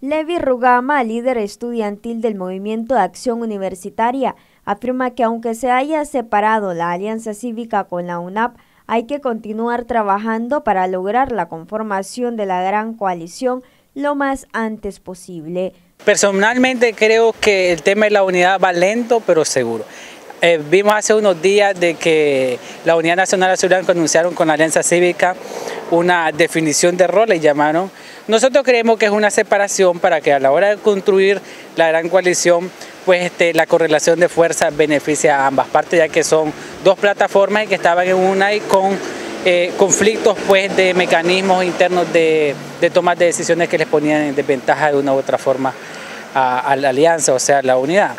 Levi Rugama, líder estudiantil del Movimiento de Acción Universitaria, afirma que aunque se haya separado la alianza cívica con la UNAP, hay que continuar trabajando para lograr la conformación de la gran coalición lo más antes posible. Personalmente creo que el tema de la unidad va lento pero seguro. Eh, vimos hace unos días de que la Unidad Nacional Seguridad anunciaron con la Alianza Cívica una definición de roles, llamaron. Nosotros creemos que es una separación para que a la hora de construir la gran coalición, pues este, la correlación de fuerzas beneficia a ambas partes, ya que son dos plataformas que estaban en una y con eh, conflictos pues, de mecanismos internos de, de toma de decisiones que les ponían en desventaja de una u otra forma a, la alianza, o sea, la unidad.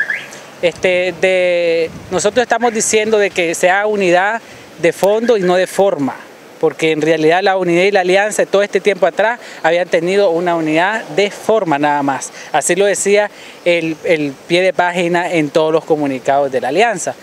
Este, de, nosotros estamos diciendo de que sea unidad de fondo y no de forma, porque en realidad la unidad y la alianza todo este tiempo atrás habían tenido una unidad de forma nada más. Así lo decía el, el pie de página en todos los comunicados de la alianza.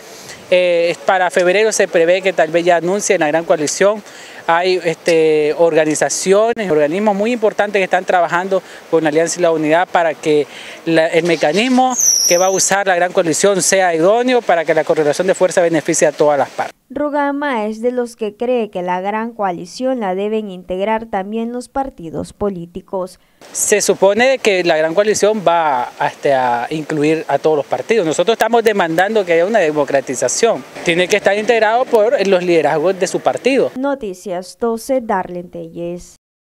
Eh, para febrero se prevé que tal vez ya anuncie la gran coalición. Hay este, organizaciones, organismos muy importantes que están trabajando con la Alianza y la Unidad para que el mecanismo que va a usar la gran coalición sea idóneo para que la correlación de fuerza beneficie a todas las partes. Rugama es de los que cree que la gran coalición la deben integrar también los partidos políticos. Se supone que la gran coalición va este, a incluir a todos los partidos. Nosotros estamos demandando que haya una democratización. Tiene que estar integrado por los liderazgos de su partido. Noticias 12, Darlene Telles.